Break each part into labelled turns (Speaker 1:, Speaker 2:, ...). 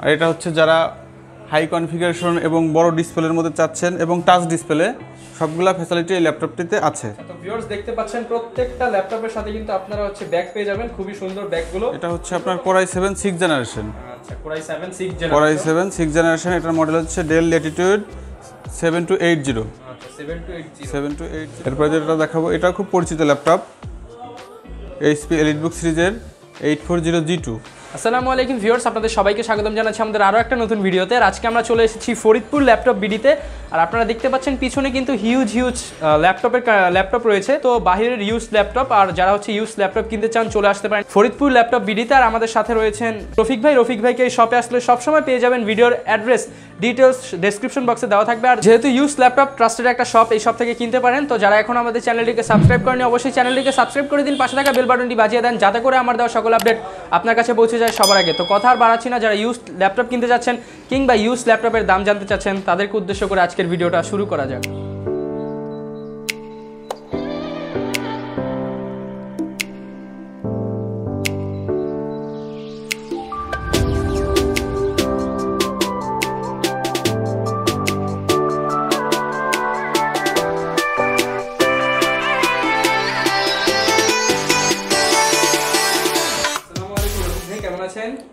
Speaker 1: আর এটা হচ্ছে যারা হাই কনফিগারেশন এবং বড় ডিসপ্লের মধ্যে চাচ্ছেন এবং টাচ ডিসপ্লে সবগুলা ফ্যাসিলিটি এই ল্যাপটপটিতে আছে।
Speaker 2: তো ভিউয়ার্স দেখতে পাচ্ছেন প্রত্যেকটা ল্যাপটপের সাথে কিন্তু আপনারা হচ্ছে ব্যাগ পেয়ে যাবেন খুবই সুন্দর ব্যাগগুলো
Speaker 1: এটা হচ্ছে আপনার Core i seven six generation
Speaker 2: আচ্ছা Core i 7 6
Speaker 1: Core i
Speaker 2: generation
Speaker 1: seven six generation এটার মডেল হচ্ছে Dell Latitude seven two eight zero
Speaker 2: 7 two 8
Speaker 1: seven two eight এরপরে যেটা দেখাবো এটা খুব পরিচিত ল্যাপটপ এইচপি এলিটবুক সিরিজের eight four zero G two
Speaker 2: আসসালামু আলাইকুম ভিউয়ার্স, আপনাদের সবাইকে স্বাগতম জানাচ্ছি আমাদের আরও একটা নতুন ভিডিওতে। আর আজকে আমরা চলে এসেছি ফরিদপুর ল্যাপটপ বিডিতে। আর আপনারা দেখতে পাচ্ছেন পিছনে কিন্তু হিউজ হিউজ ল্যাপটপের ল্যাপটপ রয়েছে। তো বাহিরের ইউজ ল্যাপটপ, আর যারা হচ্ছে ইউজ ল্যাপটপ কিনতে চান, চলে আসতে পারেন ফরিদপুর ল্যাপটপ বিডিতে। আর আমাদের সাথে রয়েছেন রফিক ভাই। রফিক ভাইকে এই শপে আসলে সবসময় পেয়ে যাবেন ভিডিওর অ্যাড্রেস ডিটেলস ডেসক্রিপশন বক্সে দেওয়া থাকবে। আর যেহেতু ইউজ ল্যাপটপ ট্রাস্টেড একটা শপ এই শপ থেকে কিনতে পারেন। তো যারা এখন আমাদের চ্যানেলটিকে সাবস্ক্রাইব করেনি অবশ্যই চ্যানেলটিকে সাবস্ক্রাইব করে দিন। পাশে থাকা বেল বাটনটি বাজিয়ে দেন, যাতে করে আমার দেওয়া সকল আপডেট আপনার কাছে পৌঁছে যায়। সবার আগে। তো কথা আর বাড়াচ্ছি না, যারা ইউজ ল্যাপটপ কিনতে চাচ্ছেন কিংবা ইউজ ল্যাপটপের দাম জানতে চাচ্ছেন, তাদেরকে উদ্দেশ্য করে আজকের ভিডিওটা শুরু করা যাক।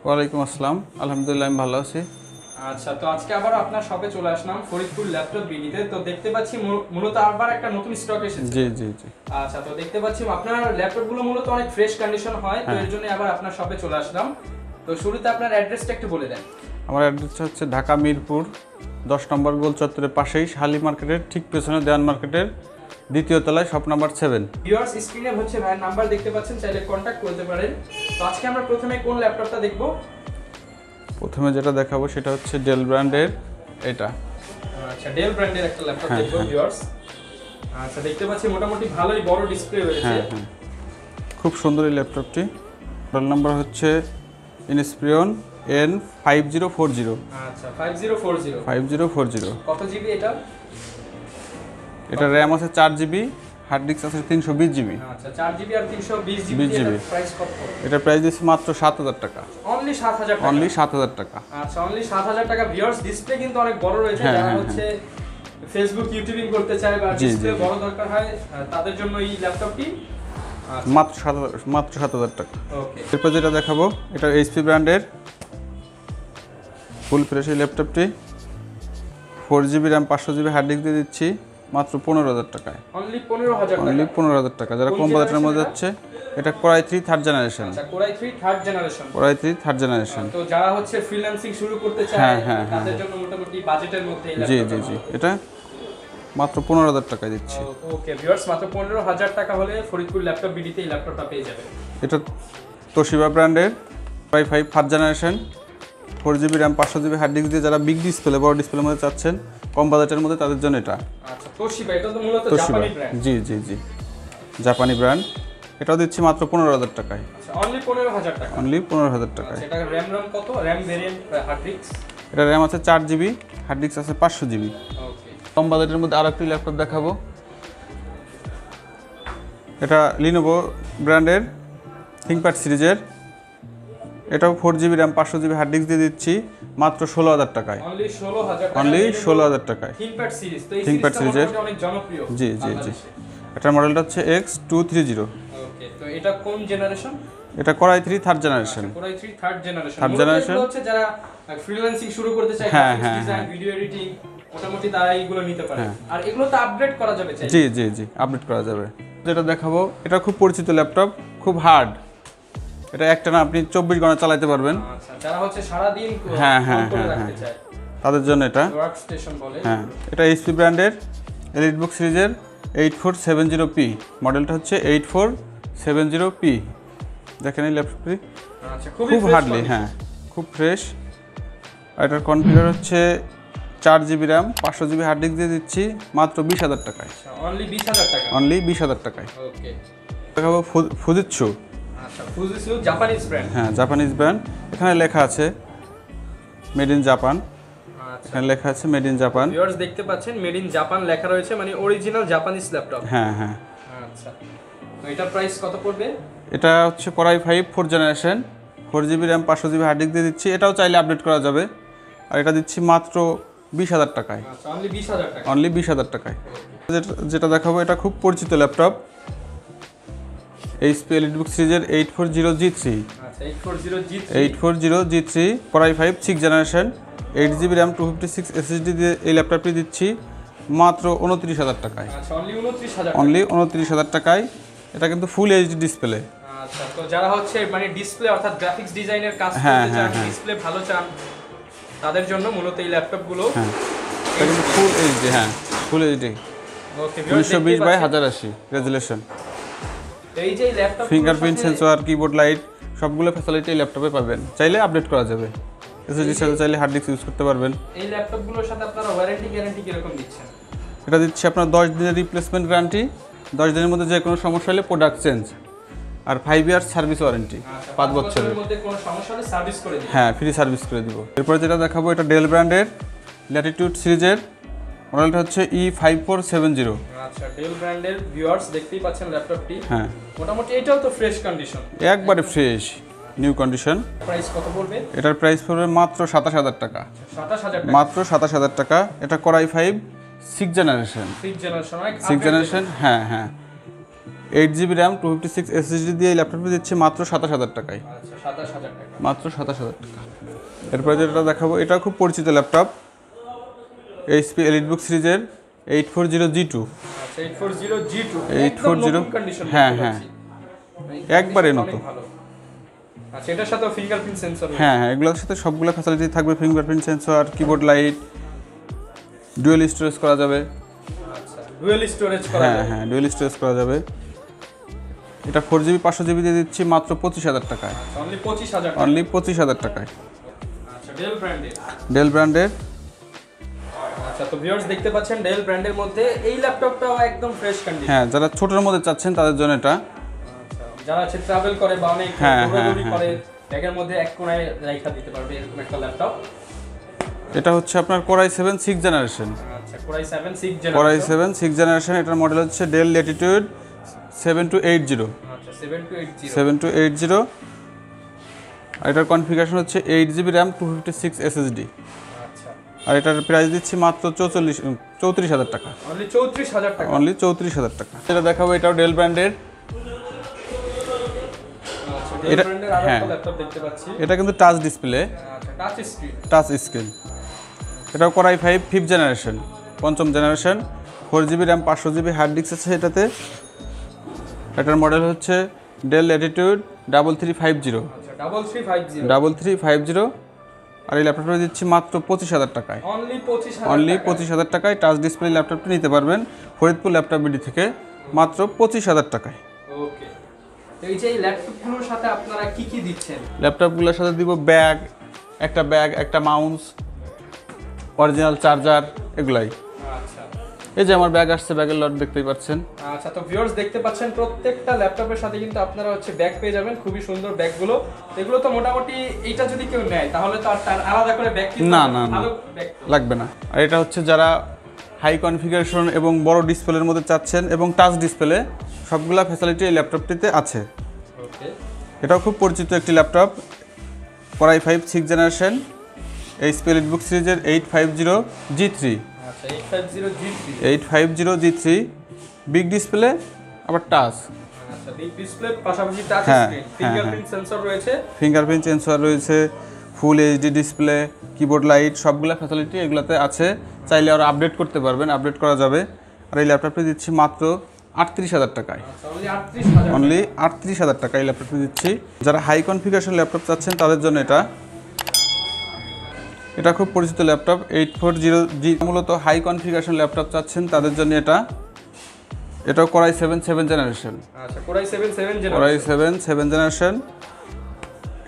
Speaker 1: ওয়ালাইকুম আসসালাম। আলহামদুলিল্লাহ আমি ভালো আছি।
Speaker 2: আচ্ছা তো আজকে আবার আপনার শপে চলে আসলাম ফরিদপুর ল্যাপটপ বিডিতে তো দেখতে পাচ্ছি মূলত আবার একটা নতুন স্টক এসেছে।
Speaker 1: জি জি জি।
Speaker 2: আচ্ছা তো দেখতে পাচ্ছি আপনার ল্যাপটপগুলো মূলত অনেক ফ্রেশ কন্ডিশন হয় তো এর জন্য আবার আপনার শপে চলে আসলাম। তো শুরুতে আপনার অ্যাড্রেসটা একটু বলে দেন।
Speaker 1: আমার অ্যাড্রেসটা হচ্ছে ঢাকা মিরপুর দশ নম্বর গোল চত্বরের পাশেই শালি মার্কেটের ঠিক পেছনে দেওয়ান মার্কেটের দ্বিতীয় তলায় শপ নাম্বার সেভেন
Speaker 2: ভিউয়ার্স স্ক্রিনে হচ্ছে ভাইয়ের নাম্বার দেখতে পাচ্ছেন চাইলে কন্ট্যাক্ট করতে পারেন। তো আজকে আমরা প্রথমে কোন ল্যাপটপটা দেখব?
Speaker 1: প্রথমে যেটা দেখাবো সেটা হচ্ছে ডেল ব্র্যান্ডের এটা।
Speaker 2: আচ্ছা ডেল ব্র্যান্ডের একটা ল্যাপটপ দেখব। ভিউয়ার্স আচ্ছা দেখতে পাচ্ছি মোটামুটি ভালোই বড় ডিসপ্লে রয়েছে
Speaker 1: হ্যাঁ হ্যাঁ। খুব সুন্দর এই ল্যাপটপটি মডেল নাম্বার হচ্ছে Inspiron N five zero four zero
Speaker 2: আচ্ছা five zero four zero
Speaker 1: five zero four zero
Speaker 2: কত জিবি এটা?
Speaker 1: এটা র্যাম আছে চার জিবি হার্ড ডিস্ক আছে তিনশো বিশ জিবি
Speaker 2: আচ্ছা চার জিবি
Speaker 1: GB এটা প্রাইস দিচ্ছে মাত্র সাত হাজার টাকা।
Speaker 2: অনলি সাত হাজার টাকা?
Speaker 1: অনলি সাত হাজার টাকা।
Speaker 2: আচ্ছা অনলি সাত হাজার টাকা। ভিউয়ার্স ডিসপ্লে কিন্তু অনেক বড় রয়েছে
Speaker 1: হ্যাঁ,
Speaker 2: যারা
Speaker 1: হ্যাঁ,
Speaker 2: হচ্ছে ফেসবুক ইউটিউবিং করতে চায় বা ডিসপ্লে। বড় দরকার হয় তাদের জন্য এই ল্যাপটপটি
Speaker 1: মাত্র সাত হাজার মাত্র সাত হাজার টাকা।
Speaker 2: ওকে
Speaker 1: এরপর যেটা দেখাবো এটা এইচপি ব্র্যান্ডের ফুল ফ্রেশ এই ল্যাপটপটি ফোর জিবি র্যাম পাঁচশো জিবি হার্ড ডিস্ক দিয়ে দিচ্ছি। মাত্র পনেরো হাজার টাকায়।
Speaker 2: অনলি পনেরো হাজার
Speaker 1: অনলি
Speaker 2: টাকা।
Speaker 1: পনেরো হাজার টাকা। যারা কম বাজেটের মধ্যে যাচ্ছে এটা core i three third generation
Speaker 2: core i three third generation
Speaker 1: core i three third generation
Speaker 2: তো যারা হচ্ছে ফ্রিল্যান্সিং শুরু করতে চায়
Speaker 1: হ্যাঁ, হ্যাঁ, হ্যাঁ,
Speaker 2: তাদের জন্য মোটামুটি বাজেটের মধ্যে
Speaker 1: জি জি জি। এটা মাত্র পনেরো হাজার টাকায় দিচ্ছি।
Speaker 2: ওকে ভিউয়ার্স মাত্র পনেরো হাজার টাকা হলে ফরিদপুর ল্যাপটপ বিডিতে এই ল্যাপটপটা পেয়ে যাবেন।
Speaker 1: এটা তোশিবা ব্র্যান্ডের Y five first generation four GB RAM পাঁচশো জিবি হার্ড ডিস্ক দিয়ে যারা বিগ ডিসপ্লে বড় ডিসপ্লের মধ্যে চাচ্ছেন কম বাজেটের মধ্যে তাদের জন্য এটা।
Speaker 2: আচ্ছা তোশিবা
Speaker 1: জি জি জি। জাপানি ব্র্যান্ড এটাও দিচ্ছি মাত্র পনেরো হাজার টাকায়।
Speaker 2: আচ্ছা অনলি পনেরো হাজার টাকা।
Speaker 1: অনলি পনেরো হাজার টাকায়।
Speaker 2: হার্ড ডিস্ক
Speaker 1: এটা র্যাম আছে চার জিবি হার্ড ডিস্ক আছে পাঁচশো জিবি। কম বাজেটের মধ্যে আরও একটি ল্যাপটপ দেখাবো। এটা লিনোভো ব্র্যান্ডের থিঙ্কপ্যাড সিরিজের। এটাও ফোর জিবি র্যাম পাঁচশো জিবি হার্ড ডিস্ক দিয়ে দিচ্ছি মাত্র ষোলো হাজার টাকায়।
Speaker 2: অনলি ষোলো হাজার
Speaker 1: টাকায়।
Speaker 2: থিংকপ্যাড সিরিজ তো এই
Speaker 1: ThinkPad
Speaker 2: সিরিজটা
Speaker 1: series-এর-
Speaker 2: মোটামুটি অনেক জনপ্রিয়
Speaker 1: জি জি জি। এটার মডেলটা হচ্ছে এক্স টু থ্রি জিরো
Speaker 2: এটা কোন জেনারেশন
Speaker 1: এটা core i three third generation
Speaker 2: core i 3 third generation
Speaker 1: Third generation?
Speaker 2: হচ্ছে যারা ফ্রিল্যান্সিং শুরু করতে চায়
Speaker 1: হ্যাঁ, হ্যাঁ,
Speaker 2: ডিজাইন
Speaker 1: হ্যাঁ।
Speaker 2: ভিডিও এডিটিং মোটামুটি তারা এইগুলো নিতে পারে।
Speaker 1: হ্যাঁ।
Speaker 2: আর এগুলো তো আপগ্রেড করা যাবে চাই
Speaker 1: জি জি জি আপডেট করা যাবে। যেটা দেখাবো এটা খুব পরিচিত ল্যাপটপ খুব হার্ড এটা একটা না আপনি চব্বিশ ঘণ্টা চালাতে পারবেন।
Speaker 2: যারা হচ্ছে সারা দিন
Speaker 1: হ্যাঁ, হ্যাঁ, হ্যাঁ, তাদের জন্য এটা। হ্যাঁ এটা এইচপি ব্র্যান্ডের এলিট বুক সিরিজের eight four seven zero P মডেলটা হচ্ছে eight four seven zero P দেখেন এই ল্যাপটপটি
Speaker 2: আচ্ছা
Speaker 1: খুব হার্ডলি হ্যাঁ খুব ফ্রেশ এটার কনফিগার হচ্ছে চার জিবি র্যাম পাঁচশো জিবি হার্ড ডিস্ক দিয়ে দিচ্ছি মাত্র বিশ হাজার টাকায়।
Speaker 2: আচ্ছা অনলি 20000 টাকা।
Speaker 1: অনলি বিশ হাজার টাকায়। দেখাবো ফুজিৎসু
Speaker 2: ফুজিসু জাপানিজ ব্র্যান্ড
Speaker 1: হ্যাঁ জাপানিজ ব্র্যান্ড এখানে লেখা আছে মেড ইন জাপান
Speaker 2: আচ্ছা।
Speaker 1: এখানে লেখা আছে মেড ইন জাপান
Speaker 2: ভিউয়ার্স দেখতে পাচ্ছেন মেড ইন জাপান লেখা রয়েছে মানে অরিজিনাল জাপানিজ ল্যাপটপ
Speaker 1: হ্যাঁ হ্যাঁ।
Speaker 2: আচ্ছা। তো প্রাইস কত পড়বে?
Speaker 1: এটা হচ্ছে core i five four generation four GB RAM পাঁচশো জিবি হার্ড ডিস্ক দিয়ে দিচ্ছি। এটাও চাইলে আপডেট করা যাবে। আর এটা দিচ্ছি মাত্র বিশ হাজার টাকায়।
Speaker 2: আচ্ছা অনলি বিশ হাজার টাকা
Speaker 1: অনলি বিশ হাজার টাকায়। যেটা দেখাবো এটা খুব পরিচিত ল্যাপটপ এইচপি এলইডি বুক সিরিজের eight four zero G three
Speaker 2: আচ্ছা eight four zero G
Speaker 1: three core i five six generation eight GB RAM two fifty six SSD দিয়ে এই ল্যাপটপটি দিচ্ছি মাত্র উনত্রিশ হাজার টাকায়।
Speaker 2: আচ্ছা অনলি উনত্রিশ হাজার
Speaker 1: টাকায়। এটা কিন্তু ফুল এইচডি ডিসপ্লে
Speaker 2: আচ্ছা তো যারা হচ্ছে মানে ডিসপ্লে অর্থাৎ গ্রাফিক্স ডিজাইনের কাজ
Speaker 1: হ্যাঁ,
Speaker 2: করতে চান
Speaker 1: হ্যাঁ, হ্যাঁ।
Speaker 2: ডিসপ্লে ভালো চান তাদের জন্য মূলত এই ল্যাপটপগুলো
Speaker 1: হ্যাঁ এটা কিন্তু ফুল এইচডি হ্যাঁ ফুল এইচডি
Speaker 2: ওকে
Speaker 1: উনিশশো বিশ বাই হাজার আশি রেজুলেশন
Speaker 2: এই যে laptop
Speaker 1: fingerprint sensor keyboard light সবগুলো ফ্যাসিলিটি এই ল্যাপটপে পাবেন। চাইলে আপডেট করা যাবে। এসএসডি সাথে চাইলে হার্ড ডিস্ক ইউজ করতে পারবেন।
Speaker 2: এই ল্যাপটপগুলোর সাথে আপনারা ওয়ারেন্টি গ্যারান্টি কীরকম দিচ্ছেন?
Speaker 1: এটা দিচ্ছি আপনার দশ দিনের রিপ্লেসমেন্ট গ্যারান্টি দশ দিনের মধ্যে যে কোনো সমস্যা হলে প্রোডাক্ট চেঞ্জ আর ফাইভ ইয়ার্স সার্ভিস ওয়ারেন্টি পাঁচ বছরের।
Speaker 2: মধ্যে কোনো সমস্যা হলে সার্ভিস করে দিন
Speaker 1: হ্যাঁ ফ্রি সার্ভিস করে দিব। এরপরে যেটা দেখাবো এটা ডেল ব্র্যান্ডের ল্যাটিটিউড সিরিজের মডেলটা হচ্ছে E five four seven zero
Speaker 2: আচ্ছা ডেল ব্র্যান্ডের ভিউয়ার্স দেখতেই পাচ্ছেন ল্যাপটপটি।
Speaker 1: হ্যাঁ।
Speaker 2: মোটামুটি এটাও তো ফ্রেশ কন্ডিশন
Speaker 1: একবারে ফ্রেশ নিউ কন্ডিশন
Speaker 2: প্রাইস কত পড়বে?
Speaker 1: এটার প্রাইস পড়বে মাত্র সাতাশ হাজার টাকা। মাত্র সাতাশ হাজার টাকা। এটা core i five six generation
Speaker 2: six generation
Speaker 1: হ্যাঁ হ্যাঁ। Eight GB RAM two fifty six SSD দিয়ে এই ল্যাপটপটি দিচ্ছে মাত্র সাতাশ হাজার টাকায়।
Speaker 2: আচ্ছা
Speaker 1: মাত্র সাতাশ হাজার টাকা। এরপরে যেটা দেখাবো এটা খুব পরিচিত ল্যাপটপ এইচপি এলিট বুক সিরিজের eight four zero G two
Speaker 2: আচ্ছা eight four zero G two
Speaker 1: 840
Speaker 2: condition
Speaker 1: হ্যাঁ, হ্যাঁ। একবারে নতুন।
Speaker 2: আচ্ছা এটার সাথে ফিঙ্গারপ্রিন্ট সেন্সর
Speaker 1: হ্যাঁ হ্যাঁ এগুলোর সাথে সবগুলো ফ্যাসিলিটি থাকবে fingerprint sensor keyboard light dual storage করা যাবে।
Speaker 2: আচ্ছা ডুয়েল স্টোরেজ করা
Speaker 1: হ্যাঁ হ্যাঁ ডুয়েল স্টোরেজ করা যাবে। এটা ফোর জিবি পাঁচশো জিবি দিয়ে দিচ্ছি মাত্র পঁচিশ হাজার টাকায়।
Speaker 2: অনলি পঁচিশ হাজার
Speaker 1: অনলি পঁচিশ হাজার টাকায়।
Speaker 2: আচ্ছা ডেল ব্র্যান্ডের
Speaker 1: ডেল ব্র্যান্ডের
Speaker 2: আচ্ছা তো ভিউয়ার্স দেখতে পাচ্ছেন ডেল ব্র্যান্ডের মধ্যে এই ল্যাপটপটাও একদম ফ্রেশ কন্ডিশন
Speaker 1: হ্যাঁ যারা ছোটোর মধ্যে চাচ্ছেন তাদের জন্য এটা।
Speaker 2: যারা হচ্ছে ট্রাভেল করে বা অনেক
Speaker 1: হ্যাঁ,
Speaker 2: দৌড়াদৌড়ি
Speaker 1: হ্যাঁ,
Speaker 2: করে ব্যাগের মধ্যে এক কোণায় দিতে পারবে এরকম একটা ল্যাপটপ
Speaker 1: এটা হচ্ছে আপনার core i seven six generation
Speaker 2: আচ্ছা core i seven six generation
Speaker 1: এটার মডেল হচ্ছে Dell latitude seven two eight zero
Speaker 2: আচ্ছা সেভেন টু এইট জিরো
Speaker 1: আর এটার কনফিগারেশন হচ্ছে eight GB RAM two fifty six SSD
Speaker 2: আচ্ছা
Speaker 1: আর এটার প্রাইস দিচ্ছি মাত্র চৌচল্লিশ চৌত্রিশ হাজার টাকা।
Speaker 2: অনলি চৌত্রিশ হাজার টাকা।
Speaker 1: অনলি চৌত্রিশ হাজার টাকা। এটা দেখাবো এটাও ডেল ব্র্যান্ডের
Speaker 2: আচ্ছা
Speaker 1: এটা- হ্যাঁ। এটা কিন্তু টাচ ডিসপ্লে
Speaker 2: টাচ স্ক্রিন
Speaker 1: এটাও core i five fifth generation পঞ্চম জেনারেশন ফোর জিবি র্যাম পাঁচশো জিবি হার্ড ডিস্ক আছে এটাতে। এটার মডেল হচ্ছে Dell latitude double three five zero
Speaker 2: double three five zero
Speaker 1: double three five zero আর এই ল্যাপটপটা দিচ্ছি মাত্র পঁচিশ হাজার টাকায়।
Speaker 2: অনলি পঁচিশ হাজার
Speaker 1: টাকায়। টাচ ডিসপ্লে ল্যাপটপটি নিতে পারবেন ফরিদপুর ল্যাপটপ বিডি থেকে মাত্র পঁচিশ হাজার টাকায়।
Speaker 2: ল্যাপটপগুলোর সাথে
Speaker 1: দিব ব্যাগ একটা ব্যাগ একটা মাউন্স অরিজিনাল চার্জার এগুলাই। এই যে আমার ব্যাগ আসছে ব্যাগের লট দেখতেই পাচ্ছেন।
Speaker 2: আচ্ছা তো ভিউয়ার্স দেখতে পাচ্ছেন প্রত্যেকটা ল্যাপটপের সাথে কিন্তু আপনারা হচ্ছে ব্যাগ পেয়ে যাবেন খুবই সুন্দর ব্যাগগুলো এগুলো তো মোটামুটি এইটা যদি কেউ নেয় তাহলে তো আর তার আলাদা করে ব্যাগ কিনতে
Speaker 1: না, না, না। লাগবে না। আর এটা হচ্ছে যারা হাই কনফিগারেশন এবং বড় ডিসপ্লের মধ্যে চাচ্ছেন এবং টাচ ডিসপ্লে সবগুলা ফ্যাসিলিটি এই ল্যাপটপটিতে আছে।
Speaker 2: ওকে
Speaker 1: এটাও খুব পরিচিত একটি ল্যাপটপ পড়াই ফাইভ সিক্স জেনারেশন এই স্পেলিট বুক সিরিজের eight five zero G three
Speaker 2: eight five zero G three.
Speaker 1: Big display আবার টাচ
Speaker 2: আচ্ছা ফিঙ্গারপ্রিন্ট সেন্সর রয়েছে।
Speaker 1: Full HD display keyboard light সবগুলো ফ্যাসিলিটি এগুলোতে আছে। চাইলে আরও আপডেট করতে পারবেন আপডেট করা যাবে। আর এই ল্যাপটপটি দিচ্ছি মাত্র আটত্রিশ হাজার টাকায়।
Speaker 2: আচ্ছা অনলি
Speaker 1: অনলি আটত্রিশ হাজার টাকা এই ল্যাপটপটি দিচ্ছি। যারা হাই কনফিগারেশন ল্যাপটপ চাচ্ছেন তাদের জন্য এটা এটা খুব পরিচিত laptop eight four zero G মূলত হাই কনফিগারেশন ল্যাপটপ চাচ্ছেন তাদের জন্য এটা। এটাও core i seven seven generation
Speaker 2: আচ্ছা core i seven seven
Speaker 1: core i seven seven generation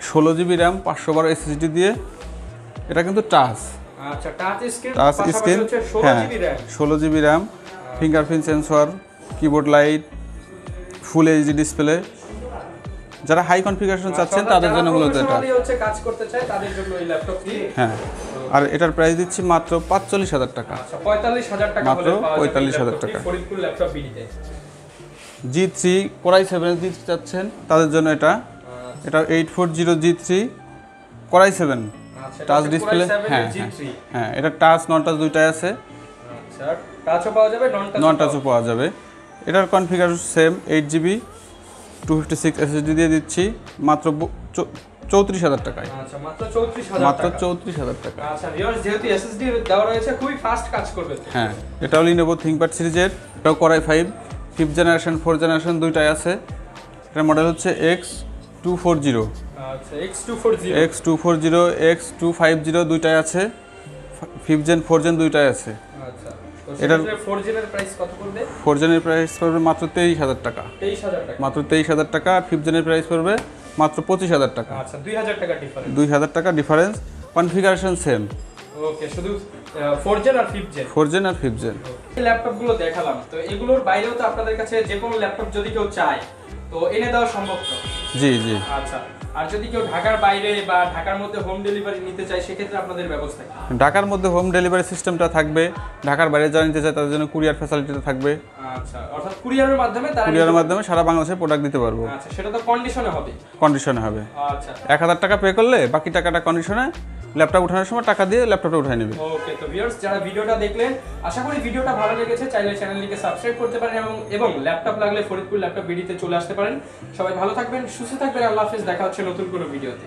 Speaker 1: ষোলো জিবি র্যাম পাঁচশো বারো এসএসডি দিয়ে। এটা কিন্তু টাচ
Speaker 2: আচ্ছা টাচ স্ক্রিন
Speaker 1: টাচ স্ক্রিন
Speaker 2: ষোলো
Speaker 1: হ্যাঁ ষোলো GB RAM fingerprint sensor keyboard light full HD display যারা হাই কনফিগারেশন চাচ্ছেন তাদের জন্য মূলত এটা।
Speaker 2: হচ্ছে কাজ করতে চায় তাদের জন্য এই ল্যাপটপটি
Speaker 1: হ্যাঁ আর এটার প্রাইস দিচ্ছি মাত্র পাঁচচল্লিশ হাজার টাকা।
Speaker 2: আচ্ছা পঁয়তাল্লিশ হাজার টাকা
Speaker 1: মাত্র
Speaker 2: যাবে
Speaker 1: 45,000 টাকা।
Speaker 2: Faridpur laptop বিডিতে।
Speaker 1: G three core i seven G চাচ্ছেন তাদের জন্য এটা। এটা eight four zero G three core i seven
Speaker 2: আচ্ছা
Speaker 1: টাচ ডিসপ্লে হ্যাঁ হ্যাঁ হ্যাঁ এটা টাচ নন টাচ দুইটাই আছে।
Speaker 2: আচ্ছা টাচও পাওয়া যাবে নন টাচ
Speaker 1: নন টাচও পাওয়া যাবে। এটার configure same eight GB two fifty six SSD দিয়ে দিচ্ছি মাত্র চৌত্রিশ হাজার টাকায়।
Speaker 2: আচ্ছা মাত্র 34000
Speaker 1: মাত্র
Speaker 2: টাকা।
Speaker 1: চৌত্রিশ হাজার টাকা।
Speaker 2: আচ্ছা যেহেতু এসএসডি দেওয়া রয়েছে খুবই ফাস্ট কাজ করবে।
Speaker 1: হ্যাঁ এটাও লিনেবো থিঙ্কপ্যাড সিরিজের এটাও core i five fifth generation four generation দুইটাই আছে। এটার মডেল হচ্ছে X two four zero
Speaker 2: X240
Speaker 1: X two four zero X two five zero দুইটাই আছে। ফিফথ জেন ফোর জেন দুইটাই আছে।
Speaker 2: আচ্ছা তো 4 জেনের প্রাইস কত পড়বে?
Speaker 1: ফোর জেনের প্রাইস পড়বে মাত্র তেইশ হাজার টাকা।
Speaker 2: 23000 টাকা।
Speaker 1: মাত্র তেইশ হাজার টাকা ফিফথ জেনের প্রাইস পড়বে মাত্র পঁচিশ হাজার টাকা।
Speaker 2: আচ্ছা 2000 টাকা ডিফারেন্স
Speaker 1: দুই হাজার টাকা ডিফারেন্স কনফিগারেশন সেম
Speaker 2: ওকে শুধু 4 জেন আর 5 জেন
Speaker 1: ফোর জেন আর ফিফথ জেন
Speaker 2: ল্যাপটপগুলো দেখালাম। তো এগুলোর বাইরেও তো আপনাদের কাছে যে কোনো ল্যাপটপ যদি কেউ চায় তো এনে দেওয়া সম্ভব তো?
Speaker 1: জি জি।
Speaker 2: আচ্ছা আর যদি কেউ ঢাকার বাইরে বা ঢাকার মধ্যে হোম ডেলিভারি নিতে চায় সেক্ষেত্রে আপনাদের ব্যবস্থা কি?
Speaker 1: ঢাকার মধ্যে হোম ডেলিভারি সিস্টেমটা থাকবে ঢাকার বাইরে যারা নিতে চায় তাদের জন্য কুরিয়ার ফ্যাসিলিটিটা থাকবে।
Speaker 2: আচ্ছা অর্থাৎ কুরিয়ারের মাধ্যমে তারা
Speaker 1: কুরিয়ারের মাধ্যমে সারা বাংলাদেশে প্রোডাক্ট দিতে পারব।
Speaker 2: আচ্ছা সেটা তো কন্ডিশনে হবে।
Speaker 1: কন্ডিশনে হবে।
Speaker 2: আচ্ছা।
Speaker 1: এক হাজার টাকা পে করলে বাকি টাকাটা কন্ডিশনে ল্যাপটপ উঠানোর সময় টাকা দিয়ে ল্যাপটপটা উঠাই নেবে।
Speaker 2: ওকে তো ভিউয়ার্স যারা ভিডিওটা দেখলেন, আশা করি ভিডিওটা ভালো লেগেছে। চাইলে চ্যানেলটিকে সাবস্ক্রাইব করতে পারেন এবং এবং ল্যাপটপ লাগলে ফরিদপুর ল্যাপটপ বিডিতে চলে আসতে পারেন। সবাই ভালো থাকবেন, সুস্থ থাকবেন, আল্লাহ হাফেজ, দেখা হচ্ছে নতুন কোনো ভিডিওতে।